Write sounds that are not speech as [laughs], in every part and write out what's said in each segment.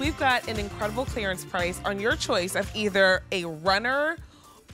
we've got an incredible clearance price on your choice of either a runner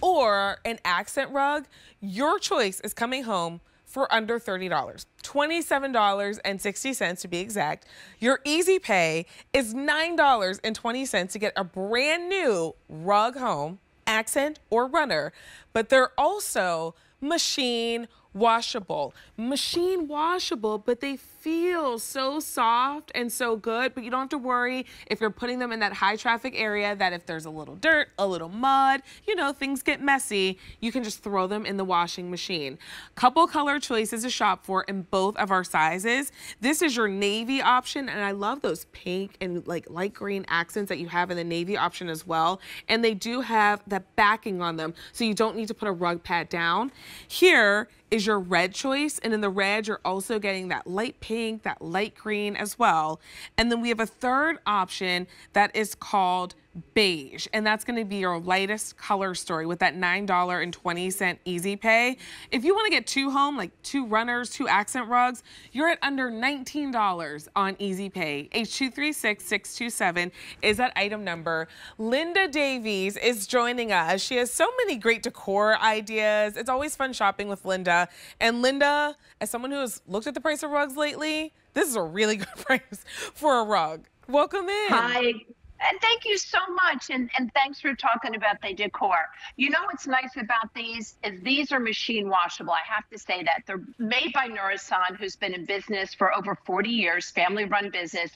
or an accent rug. Your choice is coming home for under $30. $27.60 to be exact. Your easy pay is $9.20 to get a brand new rug home, accent or runner, but they're also machine washable. Machine washable, but they feel so soft and so good, but you don't have to worry if you're putting them in that high traffic area that if there's a little dirt, a little mud, you know, things get messy, you can just throw them in the washing machine. Couple color choices to shop for in both of our sizes. This is your navy option, and I love those pink and like light green accents that you have in the navy option as well. And they do have that backing on them, so you don't need to put a rug pad down. Here, is your red choice. And in the red, you're also getting that light pink, that light green as well. And then we have a third option that is called beige, and that's gonna be your lightest color story with that $9.20 easy pay. If you wanna get two home, like two runners, two accent rugs, you're at under $19 on easy pay. H236627 is that item number. Linda Davies is joining us. She has so many great decor ideas. It's always fun shopping with Linda. And Linda, as someone who has looked at the price of rugs lately, this is a really [laughs] good price for a rug. Welcome in. Hi. And thank you so much. And, and thanks for talking about the decor. You know what's nice about these is these are machine washable. I have to say that. They're made by Nourison, who's been in business for over 40 years, family run business,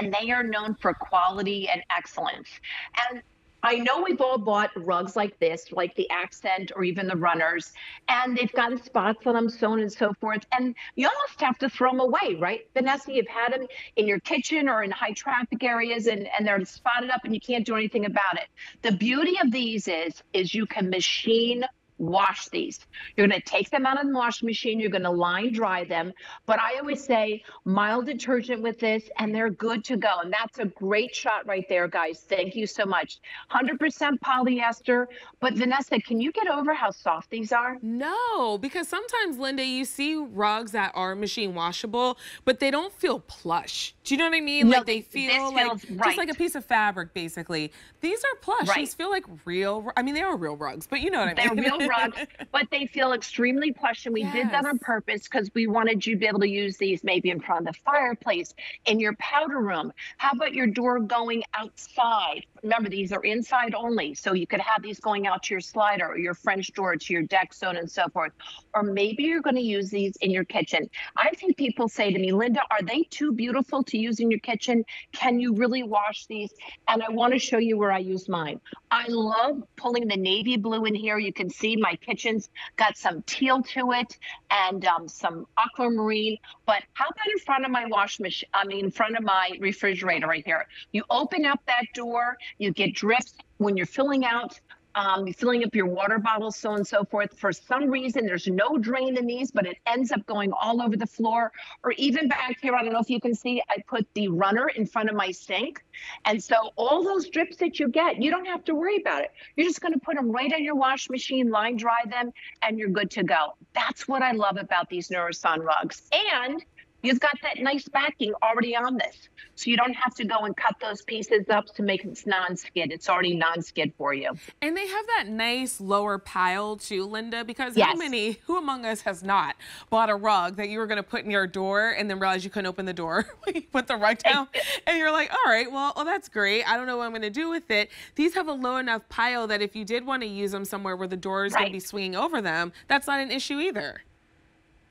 and they are known for quality and excellence. And I know we've all bought rugs like this, like the accent or even the runners, and they've got spots on them, so on and so forth. And you almost have to throw them away, right? Vanessa, you've had them in your kitchen or in high traffic areas and, and they're spotted up and you can't do anything about it. The beauty of these is, is you can machine wash these. You're going to take them out of the washing machine. You're going to line dry them. But I always say mild detergent with this, and they're good to go. And that's a great shot right there, guys. Thank you so much. 100% polyester. But Vanessa, can you get over how soft these are? No, because sometimes, Linda, you see rugs that are machine washable, but they don't feel plush. Do you know what I mean? No, like they feel like right. just like a piece of fabric, basically. These are plush. Right. These feel like real. I mean, they are real rugs, but you know what I They're mean. [laughs] rugs, [laughs] but they feel extremely plush. And we did that on purpose because we wanted you to be able to use these maybe in front of the fireplace, in your powder room. How about your door going outside? Remember, these are inside only. So you could have these going out to your slider or your French door to your deck zone and so forth. Or maybe you're going to use these in your kitchen. I've seen people say to me, Linda, are they too beautiful to use in your kitchen? Can you really wash these? And I want to show you where I use mine. I love pulling the navy blue in here. You can see my kitchen's got some teal to it and um, some aquamarine. But how about in front of my wash machine? I mean, in front of my refrigerator right here. You open up that door, you get drips when you're filling out. Um, filling up your water bottles, so and so forth. For some reason, there's no drain in these, but it ends up going all over the floor. Or even back here, I don't know if you can see, I put the runner in front of my sink. And so all those drips that you get, you don't have to worry about it. You're just going to put them right on your wash machine, line dry them, and you're good to go. That's what I love about these Nourison rugs. And you've got that nice backing already on this. So you don't have to go and cut those pieces up to make it non-skid. It's already non-skid for you. And they have that nice lower pile too, Linda, because how many, who among us has not bought a rug that you were going to put in your door and then realized you couldn't open the door [laughs] when you put the rug down? [laughs] And you're like, all right, well, well, that's great. I don't know what I'm going to do with it. These have a low enough pile that if you did want to use them somewhere where the door is going to be swinging over them, that's not an issue either.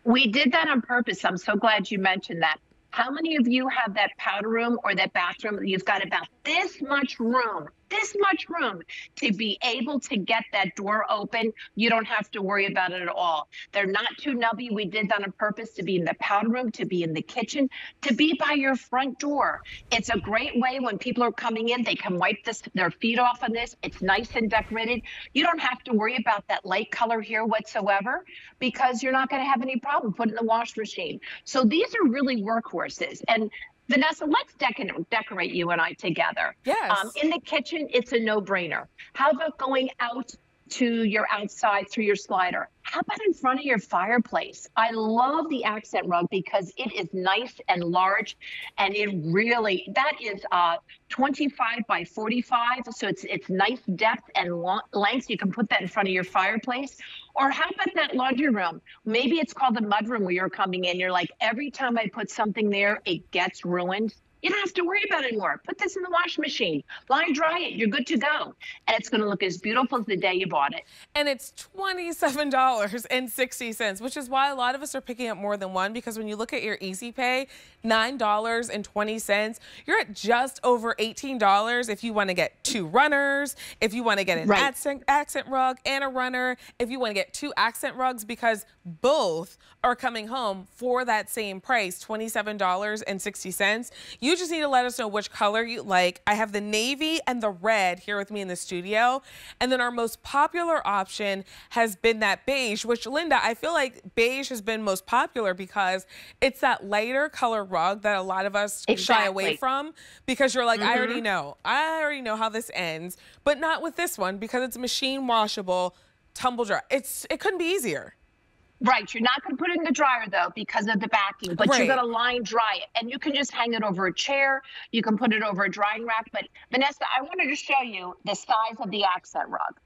We did that on purpose. I'm so glad you mentioned that. How many of you have that powder room or that bathroom? You've got about this much room, this much room to be able to get that door open. You don't have to worry about it at all. They're not too nubby. We did that on purpose to be in the powder room, to be in the kitchen, to be by your front door. It's a great way when people are coming in, they can wipe this, their feet off on this. It's nice and decorated. You don't have to worry about that light color here whatsoever because you're not going to have any problem putting the wash machine. So these are really workhorses. And Vanessa, let's decor- decorate you and I together. Yes. Um, in the kitchen, it's a no-brainer. How about going out to your outside through your slider. How about in front of your fireplace? I love the accent rug because it is nice and large and it really that is uh 25 by 45 so it's it's nice depth and long, length. You can put that in front of your fireplace. Or how about that laundry room? Maybe it's called the mud room where you're coming in. You're like every time i put something there it gets ruined you don't have to worry about it anymore. Put this in the washing machine, line dry it, you're good to go. And it's going to look as beautiful as the day you bought it. And it's $27.60, which is why a lot of us are picking up more than one because when you look at your Easy Pay, $9.20, you're at just over $18 if you want to get two runners, if you want to get an right. accent, accent rug and a runner, if you want to get two accent rugs because both are coming home for that same price, $27.60. You you just need to let us know which color you like. I have the navy and the red here with me in the studio. And then our most popular option has been that beige, which Linda, I feel like beige has been most popular because it's that lighter color rug that a lot of us exactly. shy away from because you're like, mm -hmm. I already mm-hmm. know. I already know how this ends, but not with this one because it's machine washable, tumble dry. It's It couldn't be easier. Right. You're not going to put it in the dryer though because of the backing, but right. you're going to line dry it. And you can just hang it over a chair. You can put it over a drying rack. But Vanessa, I wanted to show you the size of the accent rug.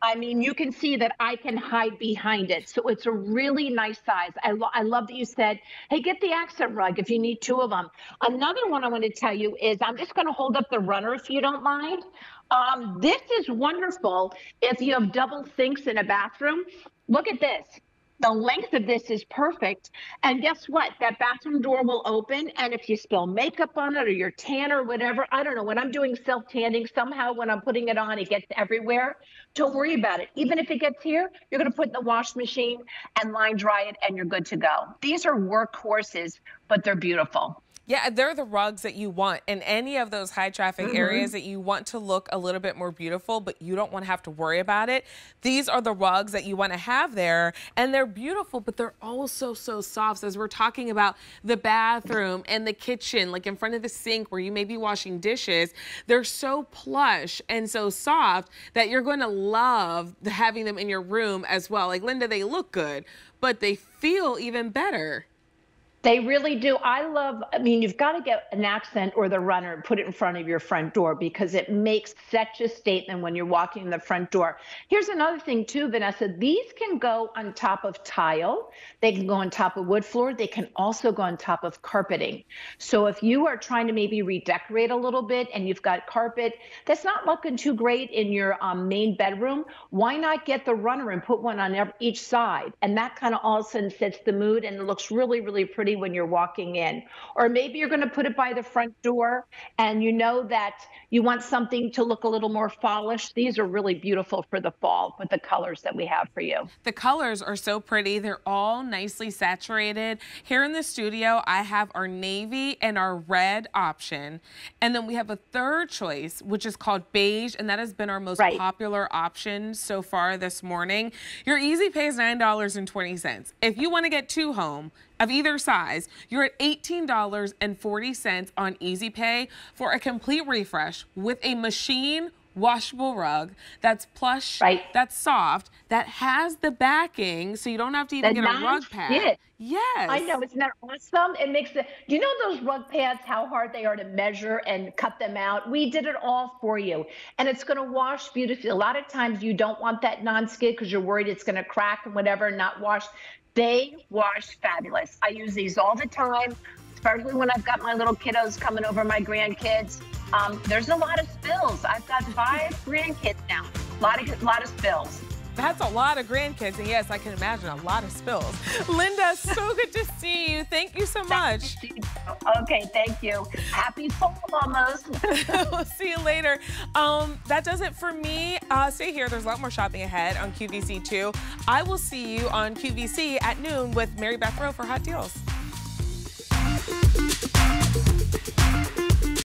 I mean, you can see that I can hide behind it. So it's a really nice size. I, lo I love that you said, hey, get the accent rug if you need two of them. Another one I want to tell you is I'm just going to hold up the runner if you don't mind. Um, this is wonderful if you have double sinks in a bathroom. Look at this the length of this is perfect. And guess what? That bathroom door will open. And if you spill makeup on it or your tan or whatever, I don't know, when I'm doing self tanning, somehow when I'm putting it on, it gets everywhere. Don't worry about it. Even if it gets here, you're going to put in the wash machine and line dry it and you're good to go. These are workhorses, but they're beautiful. Yeah, they're the rugs that you want in any of those high traffic mm -hmm. areas that you want to look a little bit more beautiful, but you don't want to have to worry about it. These are the rugs that you want to have there, and they're beautiful, but they're also so soft. As we're talking about the bathroom and the kitchen, like in front of the sink where you may be washing dishes, they're so plush and so soft that you're going to love having them in your room as well. Like Linda, they look good, but they feel even better. They really do. I love, I mean, you've got to get an accent or the runner and put it in front of your front door because it makes such a statement when you're walking in the front door. Here's another thing, too, Vanessa. These can go on top of tile, they can go on top of wood floor, they can also go on top of carpeting. So if you are trying to maybe redecorate a little bit and you've got carpet that's not looking too great in your um, main bedroom, why not get the runner and put one on each side? And that kind of all of a sudden sets the mood and it looks really, really pretty pretty when you're walking in. Or maybe you're going to put it by the front door and you know that you want something to look a little more polished. These are really beautiful for the fall with the colors that we have for you. The colors are so pretty. They're all nicely saturated. Here in the studio, I have our navy and our red option. And then we have a third choice, which is called beige, and that has been our most right. popular option so far this morning. Your easy pay is $9.20. If you want to get two home, of either size, you're at $18.40 on Easy Pay for a complete refresh with a machine washable rug that's plush, right. that's soft, that has the backing so you don't have to even the get a rug pad. Fit. Yes. I know. Isn't that awesome? It makes it. Do you know those rug pads, how hard they are to measure and cut them out? We did it all for you. And it's going to wash beautifully. A lot of times you don't want that non-skid because you're worried it's going to crack and whatever, not wash. They wash fabulous. I use these all the time, especially when I've got my little kiddos coming over, my grandkids. Um, there's a lot of spills. I've got five grandkids now. A lot of, lot of spills. That's a lot of grandkids, and yes, I can imagine a lot of spills. Linda, so [laughs] good to see you. Thank you so much. Okay, thank you. Happy fall almost. [laughs] [laughs] we'll see you later. Um, that does it for me. Uh, stay here. There's a lot more shopping ahead on QVC2. I will see you on QVC at noon with Mary Beth Roe for Hot Deals.